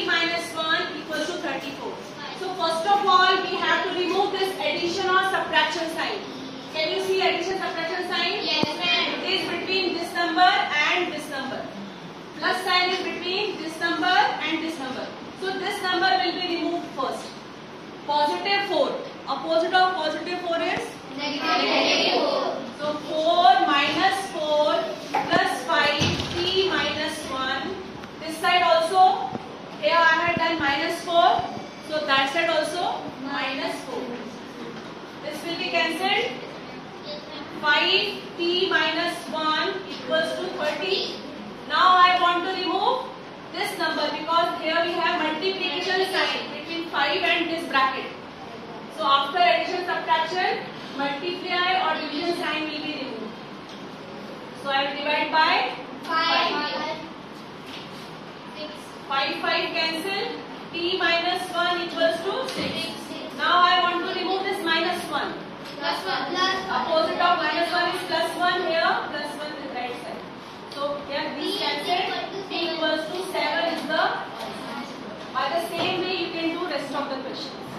3 minus 1 equals to 34. So first of all, we have to remove this addition or subtraction sign. Can you see addition subtraction sign? Yes, ma'am. It is between this number and this number. Plus sign is between this number and this number. So this number will be removed first. Positive 4. Opposite of positive 4 here I had done minus 4. So that side also minus 4. This will be cancelled. 5t minus 1 equals to 30. Now I want to remove this number because here we have multiplication sign between 5 and this bracket. So after addition subtraction, multiply or division sign will be removed. So I will divide by 5. 5 5 cancel. t minus 1 equals to 6. Now I want to remove this minus 1. Plus 1. Plus 1. Opposite of minus 1 is plus 1 here, plus 1 is right side. So here this cancelled. t equals to 7 is the. By the same way you can do rest of the questions.